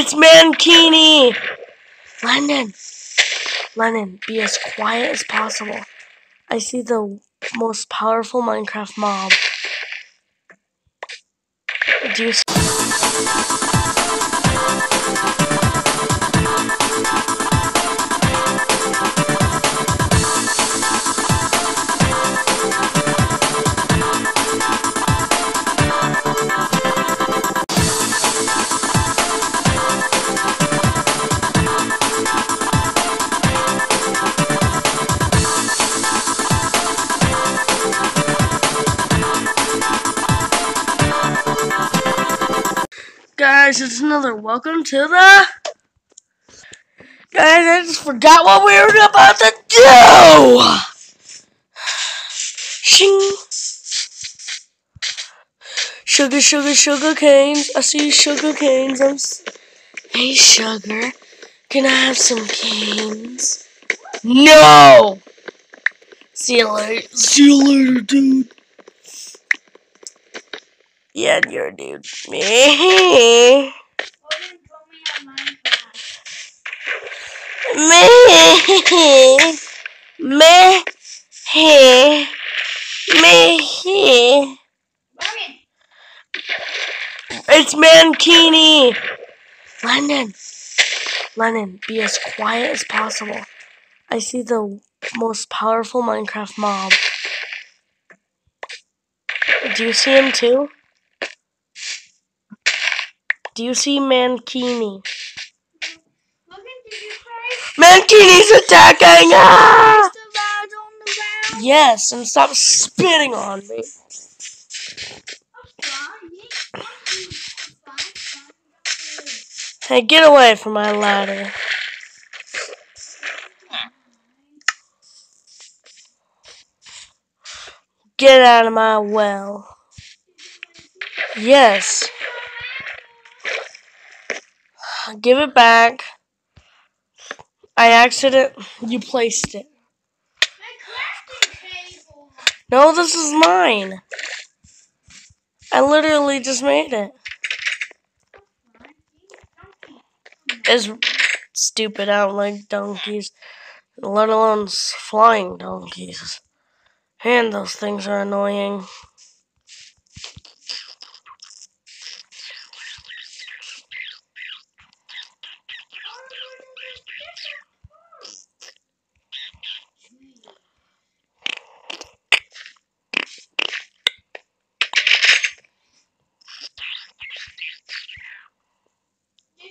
It's Mankini! London! Lennon, be as quiet as possible. I see the most powerful Minecraft mob. Do Guys, it's another welcome to the... Guys, I just forgot what we were about to do! Shing! Sugar, sugar, sugar canes. I see sugar canes. I'm s hey, sugar. Can I have some canes? No! See you later. See you later, dude. Yeah, you're a dude. Me. Me. Me. Me. He. It's Mankini. London. London, be as quiet as possible. I see the most powerful Minecraft mob. Do you see him too? Do you see Mankini? Mankini's attacking! Ah! Yes, and stop spitting on me. Hey, get away from my ladder. Get out of my well. Yes. Give it back. I accident. You placed it. No, this is mine. I literally just made it. It's stupid. I don't like donkeys, let alone flying donkeys. And those things are annoying.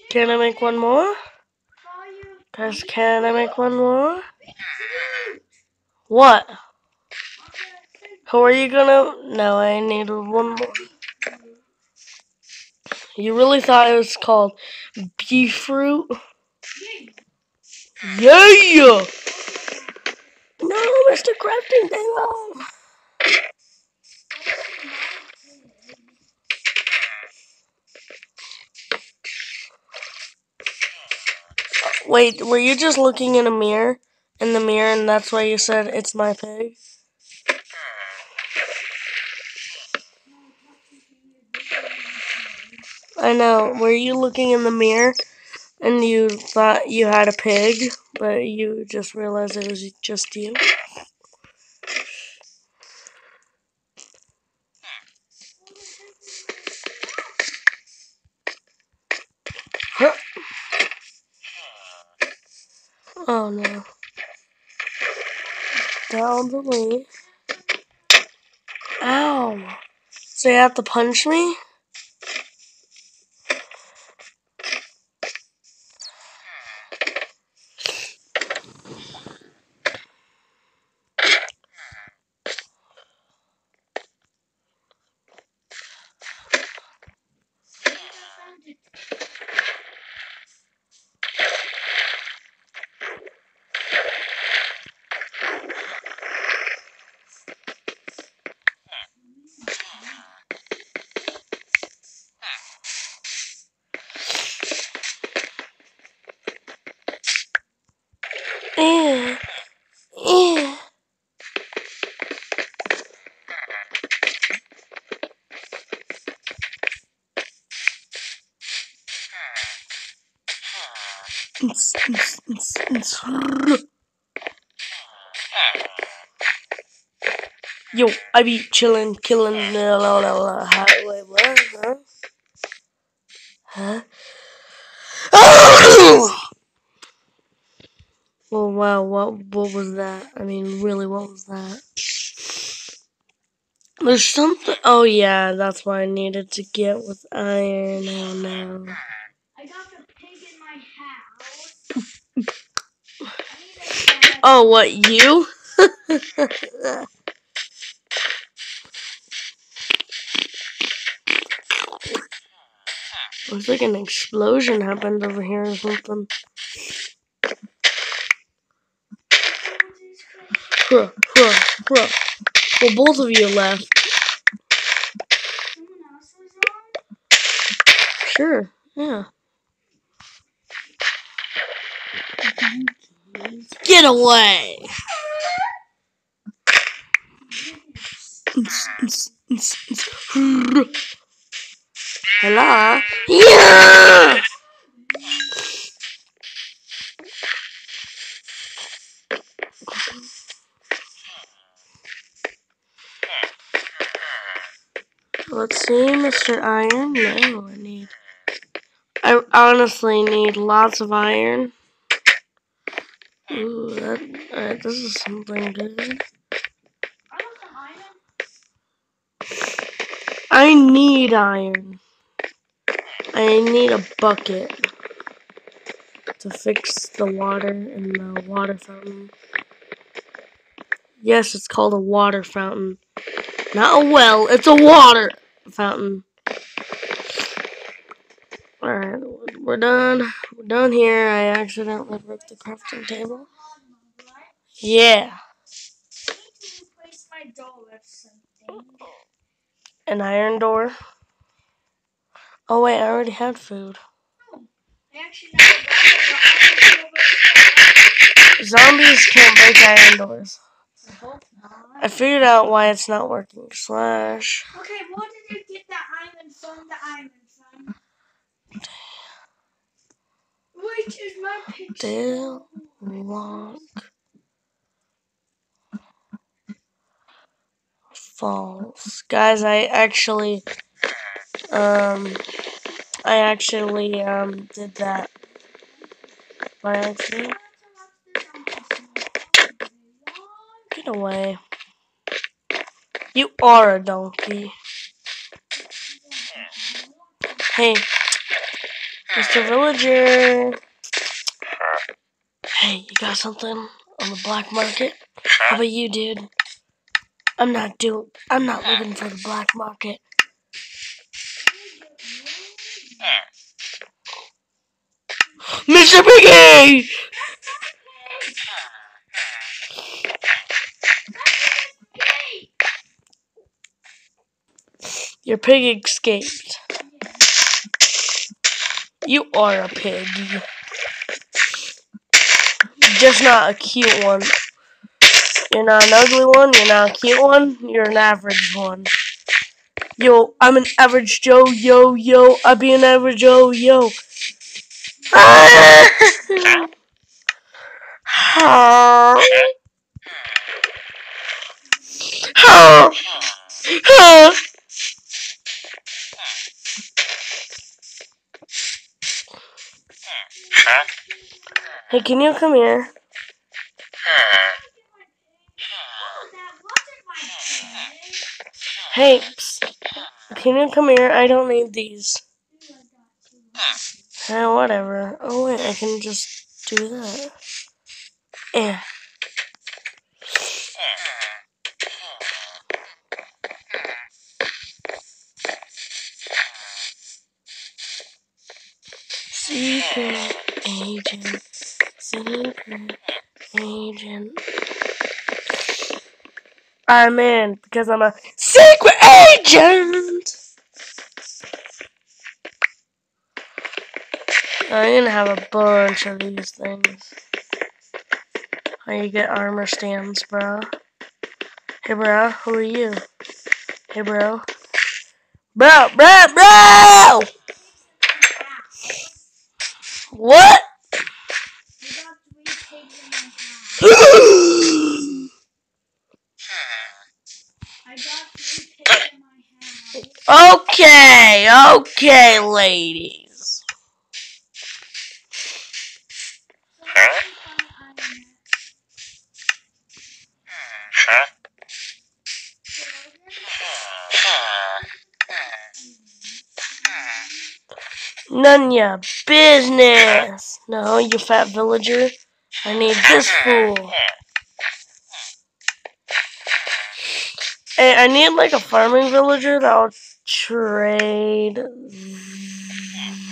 Can I make one more? Guys, can I make one more? What? Who are you gonna... No, I need one more. You really thought it was called beefroot? Yeah! No, Mr. Crafting Dingo! Wait, were you just looking in a mirror? In the mirror, and that's why you said it's my pig? I know. Were you looking in the mirror and you thought you had a pig, but you just realized it was just you? Oh no. Down the lane. Ow. So you have to punch me? Eh. Eh. Yo, I be chillin', killin', la la la la. Wait, what? Huh? Huh? well, oh, wow, what, what was that? I mean, really, what was that? There's something. Oh, yeah, that's what I needed to get with iron. Oh, no. I got the pig in my house. Oh, what, you? Looks like an explosion happened over here or something. Huh, huh, huh. Well, both of you left. Sure, yeah. Get away! Hello? Yeah! Let's see, Mr. Iron. No, I need. I honestly need lots of iron. Ooh, that. This is something good. I need iron. I need a bucket to fix the water in the water fountain. Yes, it's called a water fountain. Not a well, it's a water fountain. Alright, we're done. We're done here. I accidentally broke the crafting table. Yeah. An iron door. Oh wait, I already had food. Zombies can't break iron doors. I figured out why it's not working. Slash. Okay, what did you get the iron from? The iron from? Which is my picture? Dale Lock Falls. Guys, I actually um I actually um did that by accident. Get away. You are a donkey. Hey, Mr. Villager. Hey, you got something on the black market? How about you, dude? I'm not doing. I'm not looking for the black market. Mr. Piggy! Your pig escaped. You are a pig. Just not a cute one. You're not an ugly one, you're not a cute one, you're an average one. Yo, I'm an average Joe, yo, yo, I be an average Joe, yo. Hey, can you come here? Hey, psst. can you come here? I don't need these. Eh, whatever. Oh wait, I can just do that. Yeah. Secret agent. Secret agent. I'm in because I'm a secret agent. I'm gonna have a bunch of these things. How you get armor stands, bro? Hey, bro, who are you? Hey, bro. Bro, bro, bro! What? Okay, okay, ladies. None of your business. No, you fat villager. I need this fool. Hey, I need like a farming villager that will trade.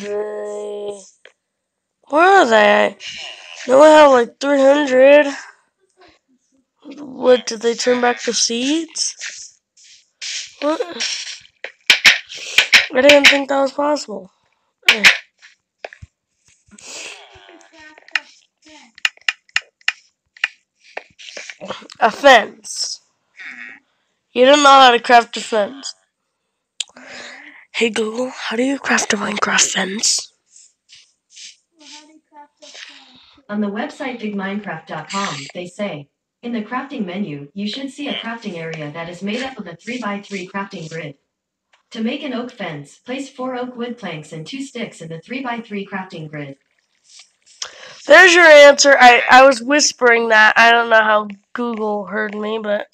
The... Where are they? No, I have like 300. What, did they turn back the seeds? What? I didn't think that was possible. A fence. You don't know how to craft a fence. Hey Google, how do you craft a Minecraft fence? On the website bigminecraft.com, they say, in the crafting menu, you should see a crafting area that is made up of a 3x3 crafting grid. To make an oak fence, place four oak wood planks and two sticks in the 3x3 crafting grid. There's your answer. I, I was whispering that. I don't know how Google heard me, but.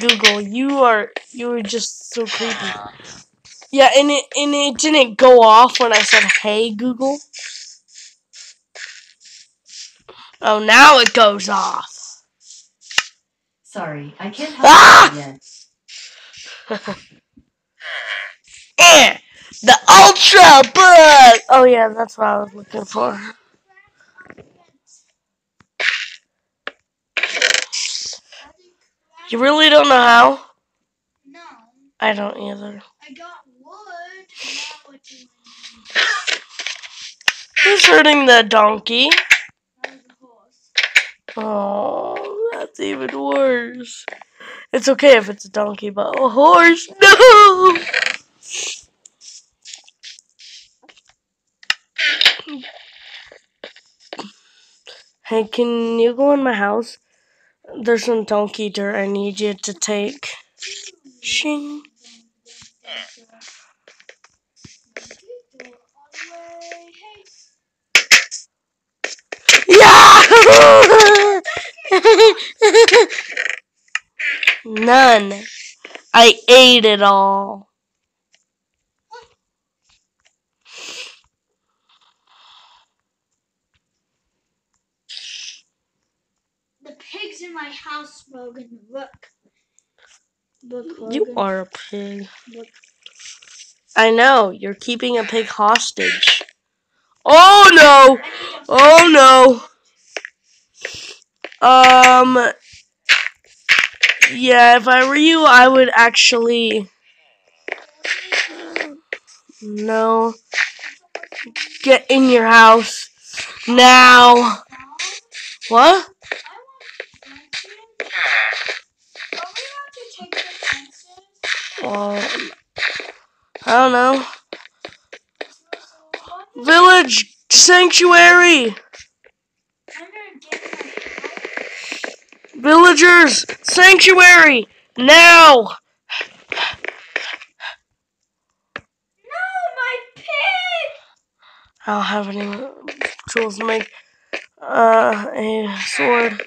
Google, you are you are just so creepy. Yeah, and it and it didn't go off when I said hey Google. Oh now it goes off. Sorry, I can't help Ah! you yet. Eh, the ultra book. Oh yeah, that's what I was looking for. You really don't know how? No, I don't either. I got wood. Who's hurting the donkey? I need? That was a horse. Oh, that's even worse. It's okay if it's a donkey, but a horse, no! Hey, can you go in my house? There's some donkey dirt I need you to take. Shing. None. I ate it all. In my house, Logan. Look. Look, Logan. You are a pig. Look. I know. You're keeping a pig hostage. Oh no! Oh no! Um. Yeah, if I were you, I would actually. No. Get in your house. Now. What? Well, I don't know. Village sanctuary. Villagers sanctuary now. No, my pig! I don't have any tools to make uh, a sword.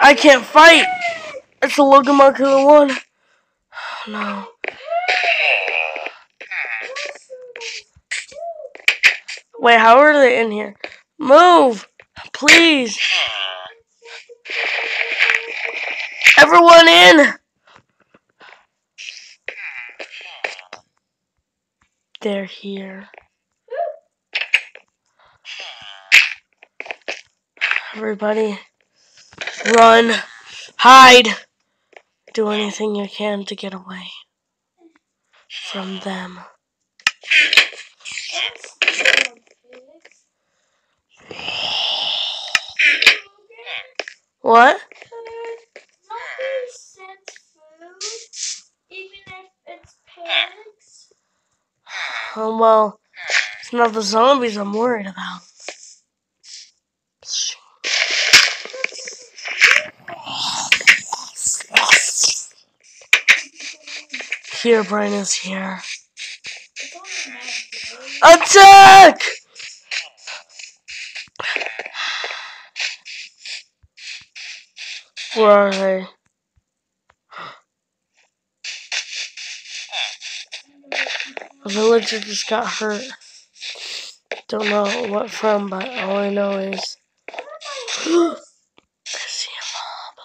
I can't fight. It's a Logan Mark of the one. No. Wait, how are they in here? Move, please. Everyone in. They're here. Everybody, run, hide, do anything you can to get away from them. What? Oh, well, it's not the zombies I'm worried about. Here, Brian is here. Attack! Where are they? A villager just got hurt. Don't know what from, but all I know is I see a mob.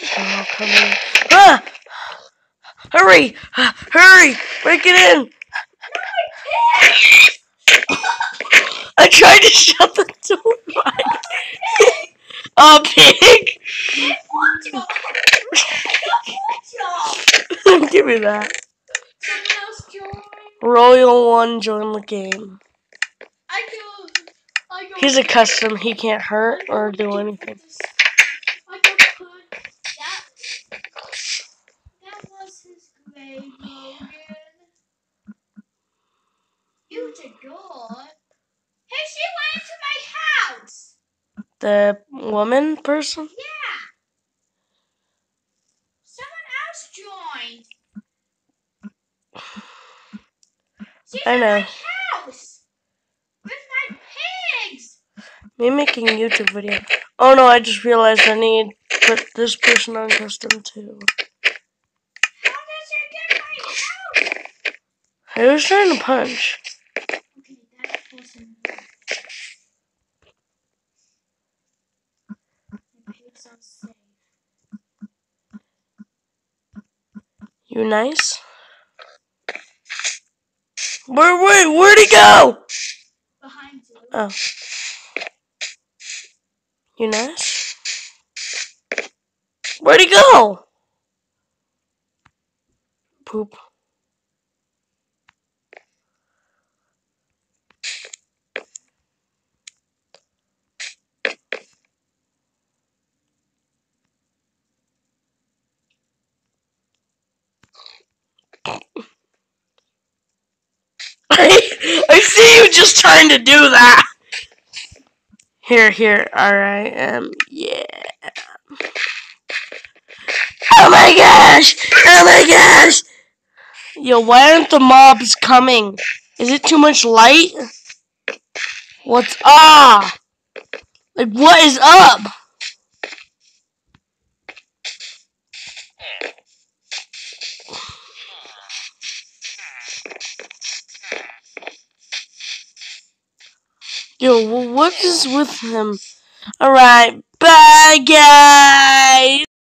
They're all coming. Ah! Hurry! Hurry! Break it in! I tried to shut the door. Mike. A pig! Give me that. Someone else join. Royal One join the game. I go. I go. He's a custom. He can't hurt or do anything. I go put that. That was his grave, Logan. You to God. Hey, she went into my house. The woman person? Yeah. Someone else joined. She's I know. my house. With my pigs. Me making a YouTube video. Oh no, I just realized I need to put this person on custom too. How does she get my house? I was trying to punch. Okay, that person. The pigs are safe. Nice? Where, where, where'd he go? Behind you. Oh. You nice? Where'd he go? Poop. I, I see you just trying to do that. Here, here, alright, um, yeah. Oh my gosh! Oh my gosh! Yo, why aren't the mobs coming? Is it too much light? What's ah? Like, what is up? Yo, wh- what is with him? Alright, bye guys!